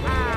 ha ha!